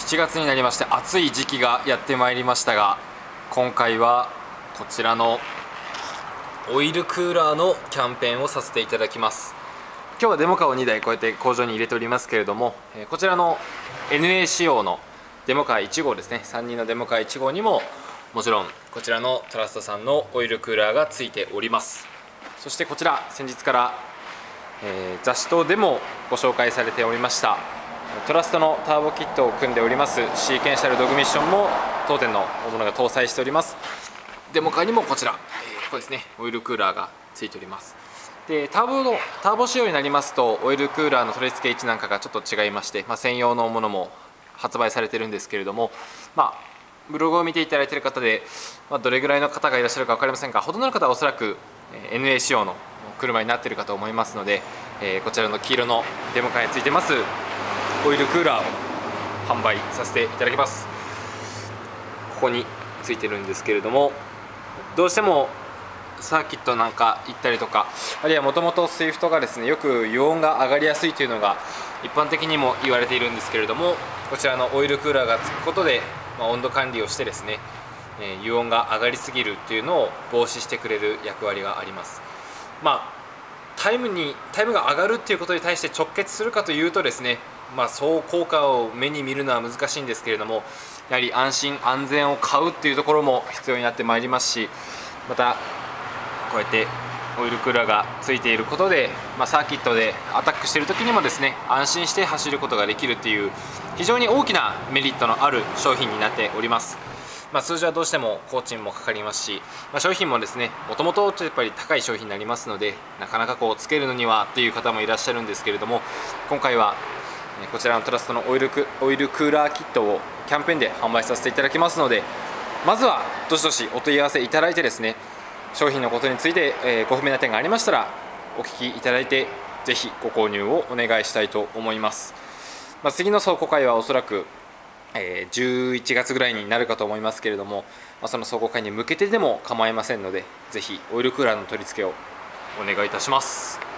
7月になりまして暑い時期がやってまいりましたが今回はこちらのオイルクーラーのキャンペーンをさせていただきます。今日はデモカーを2台こうやって工場に入れておりますけれどもこちらの NA 仕様のデモカー1号ですね3人のデモカー1号にももちろんこちらのトラストさんのオイルクーラーがついております。そしてこちら先日から、えー、雑誌等でもご紹介されておりました。トラストのターボキットを組んでおりますシーケンシャルドグミッションも当店のものが搭載しております。デモカーにもこちら、えー、ここですねオイルクーラーがついております。でターボのターボ仕様になりますとオイルクーラーの取り付け位置なんかがちょっと違いまして、まあ、専用のものも発売されてるんですけれどもまあブログを見ていただいている方で、まあ、どれぐらいの方がいらっしゃるか分かりませんがほとんどの方はおそらく NA 仕様の車になっているかと思いますので、えー、こちらの黄色のデモカーについてますオイルクーラーを販売させていただきます。ここについてるんですけれどもどうしてもサーキットなんか行ったりとかあるいはもともと SWIFT がですねよく油温が上がりやすいというのが一般的にも言われているんですけれどもこちらのオイルクーラーがつくことで、まあ、温度管理をしてですね、えー、油温が上がりすぎるっていうのを防止してくれる役割があります。まあタイムにタイムが上がるっていうことに対して直結するかというとですねまあ、そう効果を目に見るのは難しいんですけれどもやはり安心安全を買うっていうところも必要になってまいりますしまたこうやってオイルクーラーがついていることで、まあ、サーキットでアタックしている時にもですね安心して走ることができるっていう非常に大きなメリットのある商品になっております。まあ、数字はどうしても工賃もかかりますし、まあ、商品もですねもともとやっぱり高い商品になりますのでなかなかこうつけるのにはっていう方もいらっしゃるんですけれども今回はこちらのトラストのオイルクオイルクーラーキットをキャンペーンで販売させていただきますのでまずはどしどしお問い合わせいただいてですね商品のことについて、えご不明な点がありましたらお聞きいただいてぜひご購入をお願いしたいと思います、まあ、次の倉庫会はおそらく、え11月ぐらいになるかと思いますけれども、まあ、その倉庫会に向けてでも構いませんのでぜひオイルクーラーの取り付けをお願いいたします。